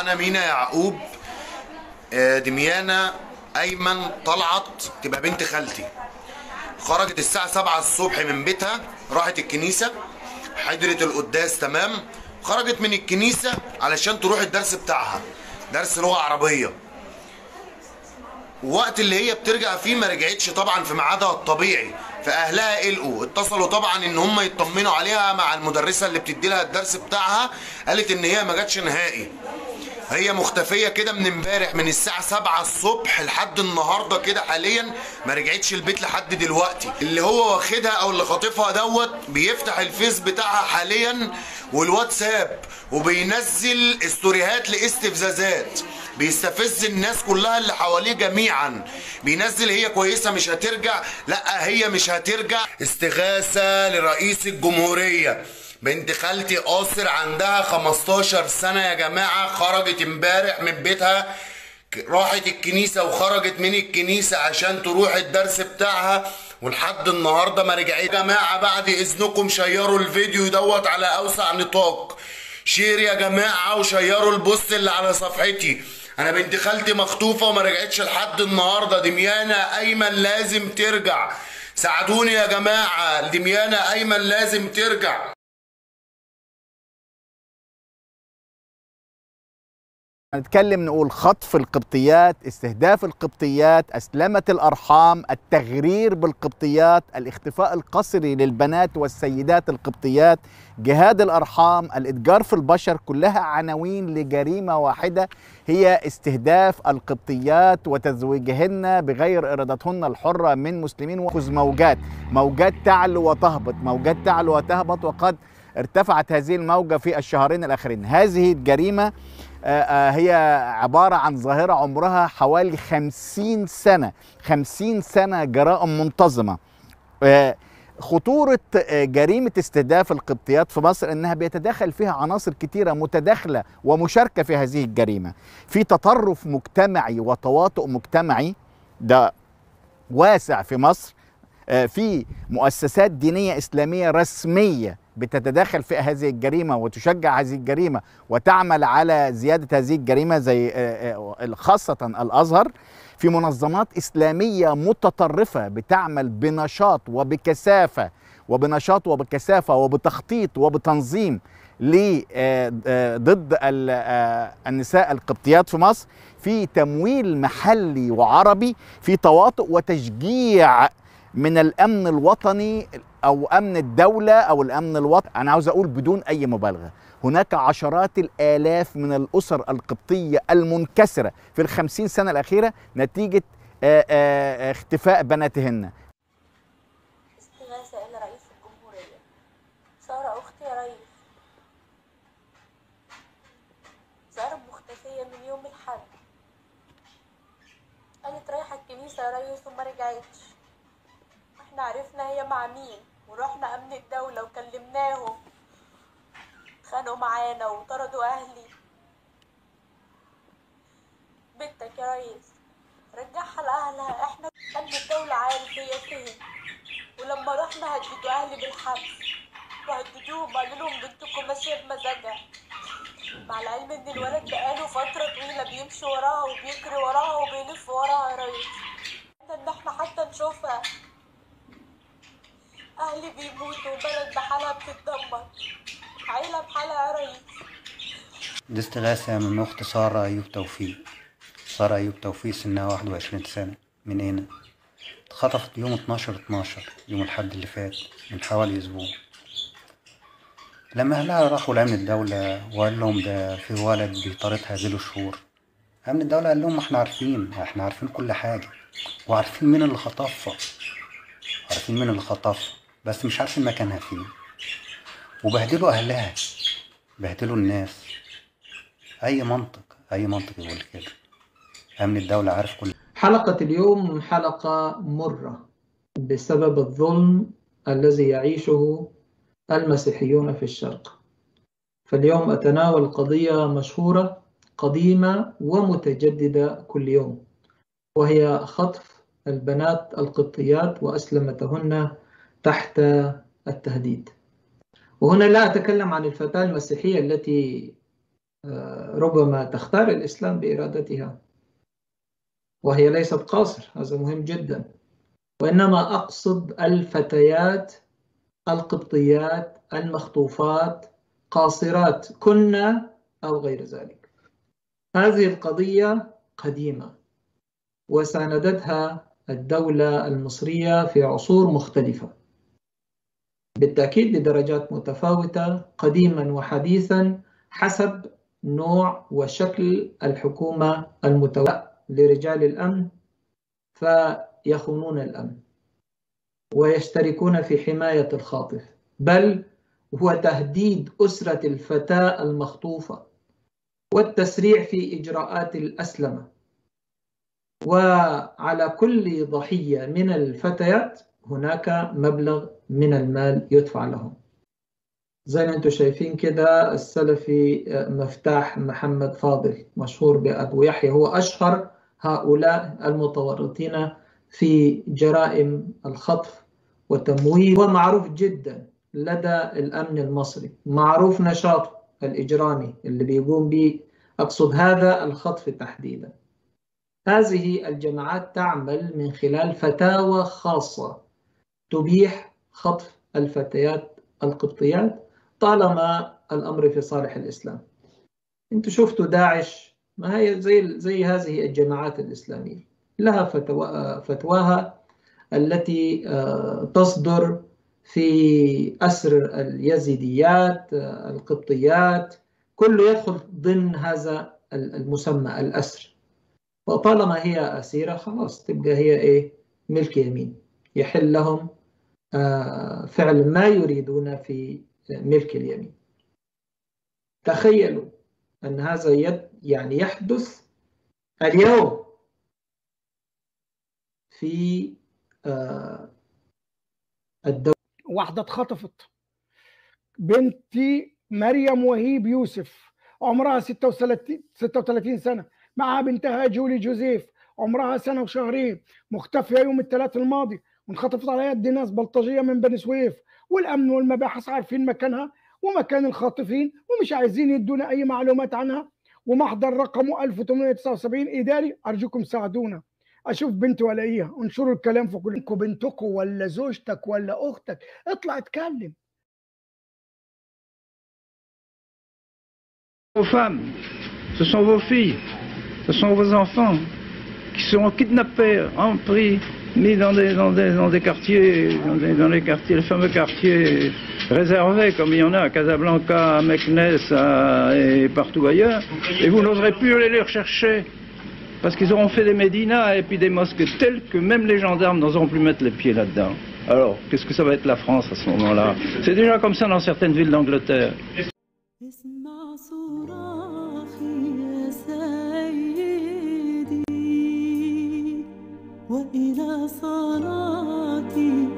أنا مينا يعقوب آه، دميانة أيمن طلعت تبقى بنت خالتي. خرجت الساعة 7 الصبح من بيتها راحت الكنيسة حضرت القداس تمام. خرجت من الكنيسة علشان تروح الدرس بتاعها درس لغة عربية. وقت اللي هي بترجع فيه ما رجعتش طبعا في ميعادها الطبيعي. فأهلها قلقوا اتصلوا طبعا إن هم يطمنوا عليها مع المدرسة اللي بتدي لها الدرس بتاعها. قالت إن هي ما جاتش نهائي. هي مختفية كده من امبارح من الساعة 7 الصبح لحد النهارده كده حاليا ما رجعتش البيت لحد دلوقتي. اللي هو واخدها أو اللي خاطفها دوت بيفتح الفيس بتاعها حاليا والواتساب وبينزل استوريهات لاستفزازات. بيستفز الناس كلها اللي حواليه جميعا. بينزل هي كويسة مش هترجع لأ هي مش هترجع. استغاثة لرئيس الجمهورية. بنت خالتي قاصر عندها 15 سنة يا جماعة خرجت امبارح من بيتها راحت الكنيسة وخرجت من الكنيسة عشان تروح الدرس بتاعها ولحد النهاردة ما رجعت يا جماعة بعد إذنكم شيروا الفيديو دوت على أوسع نطاق. شير يا جماعة وشيروا ال post اللي على صفحتي. أنا بنت خالتي مخطوفة وما رجعتش لحد النهاردة. دميانة أيمن لازم ترجع. ساعدوني يا جماعة. دميانة أيمن لازم ترجع. نتكلم نقول خطف القبطيات استهداف القبطيات أسلمة الأرحام التغرير بالقبطيات الاختفاء القسري للبنات والسيدات القبطيات جهاد الأرحام الإتجار في البشر كلها عناوين لجريمة واحدة هي استهداف القبطيات وتزويجهن بغير إرادتهن الحرة من مسلمين وخذ موجات. موجات تعلو وتهبط موجات تعلو وتهبط وقد ارتفعت هذه الموجة في الشهرين الأخيرين هذه الجريمة هي عبارة عن ظاهرة عمرها حوالي خمسين سنة. خمسين سنة جرائم منتظمة. آه، خطورة آه، جريمة استهداف القبطيات في مصر إنها بيتداخل فيها عناصر كتيرة متداخلة ومشاركة في هذه الجريمة. في تطرف مجتمعي وتواطؤ مجتمعي ده واسع في مصر آه، في مؤسسات دينية إسلامية رسمية بتتداخل في هذه الجريمة وتشجع هذه الجريمة وتعمل على زيادة هذه الجريمة زي آه، آه، خاصة الأزهر في منظمات إسلامية متطرفة بتعمل بنشاط وبكثافة وبنشاط وبكثافة وبتخطيط وبتنظيم آه، آه، ضد ال- آه، النساء القبطيات في مصر في تمويل محلي وعربي في تواطؤ وتشجيع من الأمن الوطني أو أمن الدولة أو الأمن الوطني أنا عاوز أقول بدون أي مبالغة. هناك عشرات الآلاف من الأسر القبطية المنكسرة في الخمسين سنة الأخيرة نتيجة آه، آه، اختفاء بناتهن. استغاثة إلى رئيس الجمهورية. سارة أختي يا ريس سارة مختفية من يوم الحد. قالت رايحة الكنيسة يا ريس وما رجعتش. عرفنا هي مع مين ورحنا أمن الدولة وكلمناهم. اتخانقوا معانا وطردوا أهلي. بنتك يا ريس رجعها لأهلها. إحنا أمن الدولة عارف هي فين. ولما رحنا هددوا أهلي بالحبس. وهددوهم قالوا لهم بنتكم ماشيه بمزاجها مع العلم إن الولد بقاله فترة طويلة بيمشي وراها وبيجري وراها وبيلف وراها يا ريس ان إحنا حتى نشوفها أهلي بيموتوا وبلد بحالها بتتدمر. عيلة بحالها يا ريس. دي استغاثة من أخت سارة أيوب توفيق. سارة أيوب توفيق سنها واحد وعشرين سنة. من هنا؟ اتخطفت يوم اتناشر اتناشر يوم الحد اللي فات من حوالي أسبوع. لما أهلها راحوا لأمن الدولة وقال لهم ده في ولد بيطاردها ذيله شهور. أمن الدولة قال لهم إحنا عارفين إحنا عارفين كل حاجة. وعارفين مين اللي خطفها. عارفين مين اللي خطفها. بس مش عارفين مكانها فين. وبهدلوا أهلها بهدلوا الناس. أي منطق أي منطق يقول كده. أمن الدولة عارف كل حلقة اليوم حلقة مرة بسبب الظلم الذي يعيشه المسيحيون في الشرق. فاليوم أتناول قضية مشهورة قديمة ومتجددة كل يوم وهي خطف البنات القبطيات وأسلمتهن تحت التهديد. وهنا لا أتكلم عن الفتاة المسيحية التي ربما تختار الإسلام بإرادتها وهي ليست قاصر هذا مهم جدا. وإنما أقصد الفتيات القبطيات المخطوفات قاصرات كنا أو غير ذلك. هذه القضية قديمة وساندتها الدولة المصرية في عصور مختلفة. بالتأكيد بدرجات متفاوتة قديما وحديثا حسب نوع وشكل الحكومة المتوقع لرجال الأمن فيخونون الأمن ويشتركون في حماية الخاطف بل هو تهديد أسرة الفتاة المخطوفة والتسريع في إجراءات الأسلمة. وعلى كل ضحية من الفتيات هناك مبلغ من المال يدفع لهم. زي ما أنتم شايفين كده السلفي مفتاح محمد فاضل مشهور بأبو يحيى. هو أشهر هؤلاء المتورطين في جرائم الخطف وتمويل هو معروف جدا لدى الأمن المصري. معروف نشاطه الإجرامي اللي بيقوم به أقصد هذا الخطف تحديدا. هذه الجماعات تعمل من خلال فتاوى خاصة تبيح خطف الفتيات القبطيات طالما الأمر في صالح الإسلام. أنتوا شفتوا داعش؟ ما هي زي زي هذه الجماعات الإسلامية. لها فتوى فتواها التي تصدر في أسر اليزيديات القبطيات. كله يدخل ضمن هذا المسمى الأسر. وطالما هي أسيرة خلاص تبقى هي إيه؟ ملك يمين. يحل لهم فعل ما يريدون في ملك اليمين. تخيلوا أن هذا يد يعني يحدث اليوم في الدولة. واحدة اتخطفت بنتي مريم وهيب يوسف عمرها 36 36 سنة معها بنتها جولي جوزيف عمرها سنة وشهرين مختفية يوم الثلاث الماضي. وانخطفت على يد ناس بلطجية من بني سويف. والأمن والمباحث عارفين مكانها ومكان الخاطفين ومش عايزين يدونا أي معلومات عنها. ومحضر رقمه 1879 إداري أرجوكم ساعدونا. أشوف بنتي وألاقيها انشروا الكلام في كل بنتكم ولا زوجتك ولا أختك. اطلع اتكلم. Vos femmes, ce sont vos filles, ce sont vos enfants qui seront kidnappés, empris, mis dans des, dans des, dans des quartiers, dans, des, dans les quartiers, les fameux quartiers réservés, comme il y en a à Casablanca, à Meknes et partout ailleurs, et vous n'oserez plus aller les rechercher. Parce qu'ils auront fait des médinas et puis des mosquées telles que même les gendarmes n'oseront plus mettre les pieds là-dedans. Alors, qu'est-ce que ça va être la France à ce moment-là? C'est déjà comme ça dans certaines villes d'Angleterre. وإلى صلاتي.